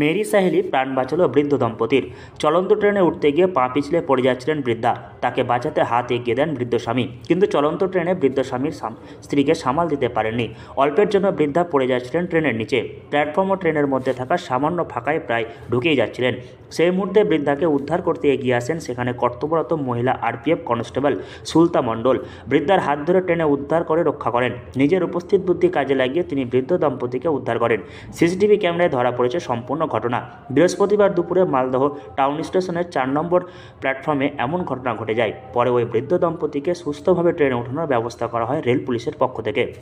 Mary Saheli প্রাণ বাঁচালো বৃদ্ধ দম্পতির। চলন্ত ট্রেনে উঠতে গিয়ে পা পিছলে পড়ে যাচ্ছিলেন বৃদ্ধা। তাকে বাঁচাতে হাত এগিয়ে দেন বৃদ্ধ স্বামী। কিন্তু চলন্ত ট্রেনে বৃদ্ধ স্বামীর স্ত্রীকে সামাল দিতে পারেননি। অল্পের জন্য বৃদ্ধা পড়ে যাচ্ছিলেন ট্রেনের নিচে। প্ল্যাটফর্ম ও ট্রেনের মধ্যে থাকা সামান্য ফাঁকায় প্রায় ঢুকেই যাচ্ছিলেন। সেই মুহূর্তে বৃদ্ধাকে উদ্ধার করতে এগিয়ে আসেন সেখানে কর্তব্যরত মহিলা আরপিএফ কনস্টেবল সুলতা মণ্ডল। বৃদ্ধার হাত ধরে ট্রেনে উদ্ধার করে রক্ষা করেন। নিজের উপস্থিত বুদ্ধি কাজে লাগিয়ে তিনি বৃদ্ধ দম্পতিকে উদ্ধার করেন। সিসিটিভি ক্যামেরায় ধরা পড়েছে সম্পূর্ণ ঘটনা। বৃহস্পতিবার দুপুরে মালদহ টাউন স্টেশনের চার নম্বর প্ল্যাটফর্মে এমন ঘটনা ঘটে যায়। পরে ওই বৃদ্ধ দম্পতিকে সুস্থভাবে ট্রেনে ওঠানোর ব্যবস্থা করা হয় রেল পুলিশের পক্ষ থেকে।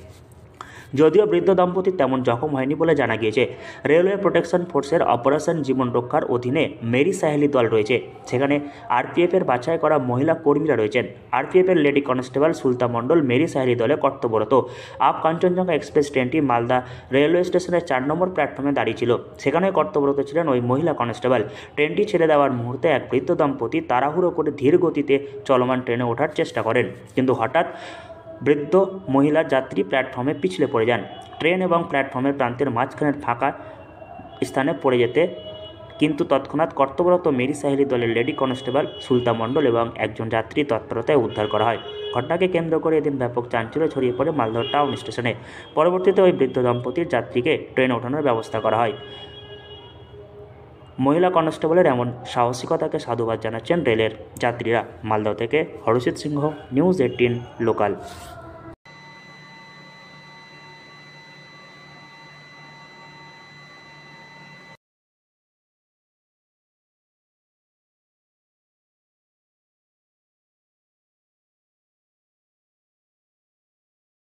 যদিও বৃদ্ধ দম্পতি তেমন জখম হয়নি বলে জানা গিয়েছে। রেলওয়ে প্রোটেকশন ফোর্সের অপারেশন জীবন রক্ষার অধীনে মেরি সাহেলি দল রয়েছে। সেখানে আরপিএফের বাছাই করা মহিলা কর্মীরা রয়েছেন। আরপিএফের লেডি কনস্টেবল সুলতা মণ্ডল মেরি সাহেলি দলে কর্তব্যরত। আপ কাঞ্চনজঙ্ঘা এক্সপ্রেস ট্রেনটি মালদা রেলওয়ে স্টেশনের চার নম্বর প্ল্যাটফর্মে দাঁড়িয়ে ছিল। সেখানে কর্তব্যরত ছিলেন ওই মহিলা কনস্টেবল। ট্রেনটি ছেড়ে দেওয়ার মুহূর্তে এক বৃদ্ধ দম্পতি তাড়াহুড়ো করে ধীর গতিতে চলমান ট্রেনে ওঠার চেষ্টা করেন। কিন্তু হঠাৎ বৃদ্ধ মহিলা যাত্রী প্ল্যাটফর্মে পিছলে পড়ে যান। ট্রেন এবং প্ল্যাটফর্মের প্রান্তের মাঝখানের ফাঁকা স্থানে পড়ে যেতে। কিন্তু তৎক্ষণাৎ কর্তব্যরত মেরি সাহেলি দলের লেডি কনস্টেবল সুলতা মণ্ডল এবং একজন যাত্রী তৎপরতায় উদ্ধার করা হয়। ঘটনাকে কেন্দ্র করে এদিন ব্যাপক চাঞ্চল্য ছড়িয়ে পড়ে মালদহ টাউন স্টেশনে। পরবর্তীতে ওই বৃদ্ধ দম্পতির যাত্রীকে ট্রেনে ওঠানোর ব্যবস্থা করা হয়। মহিলা কনস্টেবলের এমন সাহসিকতাকে সাধুবাদ জানাচ্ছেন রেলের যাত্রীরা, মালদহ থেকে Harjit Singh, news eighteen, local.